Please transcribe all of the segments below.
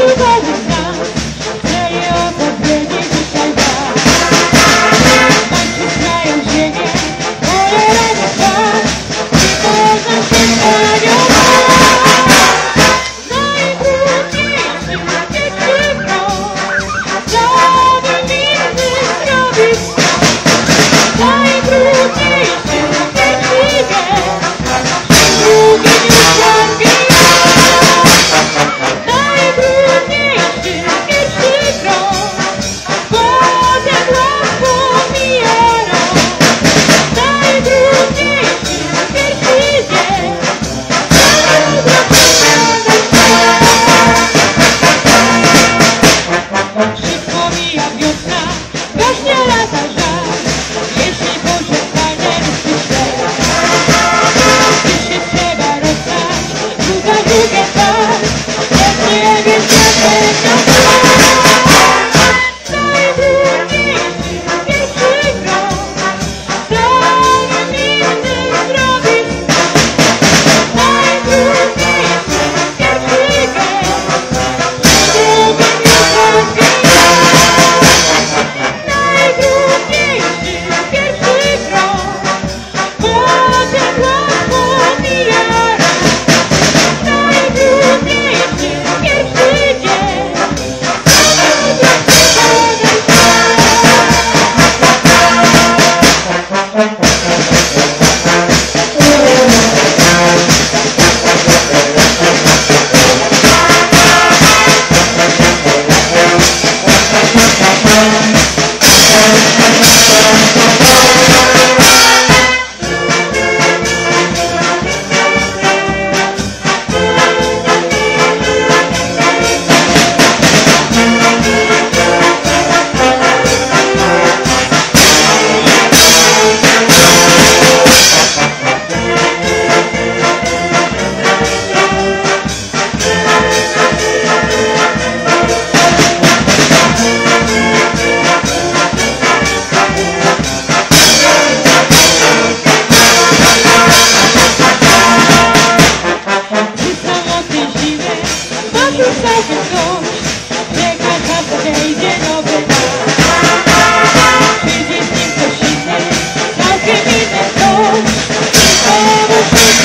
Thank you.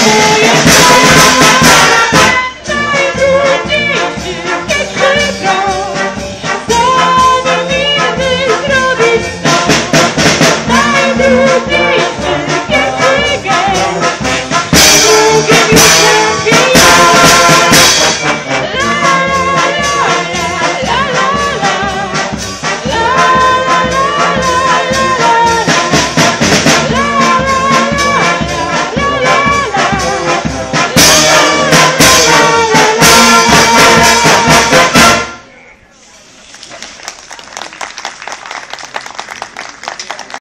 Aleluia.